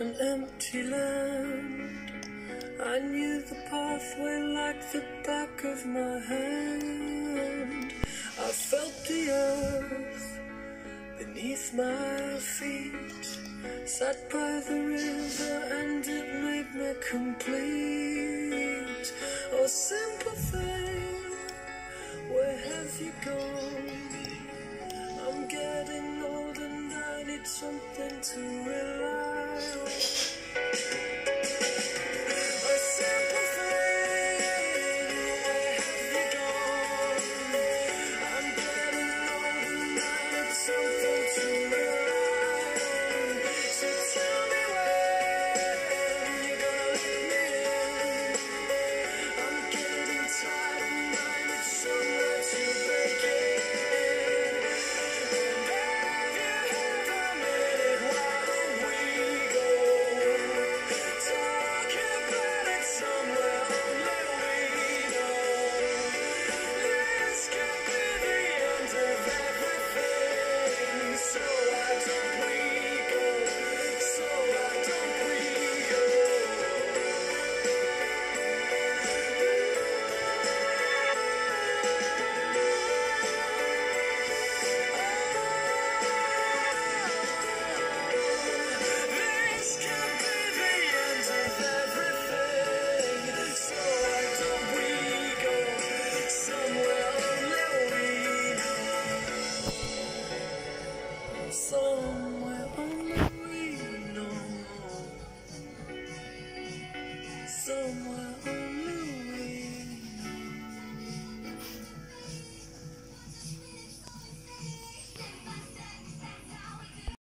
empty land. I knew the pathway like the back of my hand. I felt the earth beneath my feet. Sat by the river and it made me complete. Oh, simple thing, where have you gone? I'm getting old and I need something to rely know. Somewhere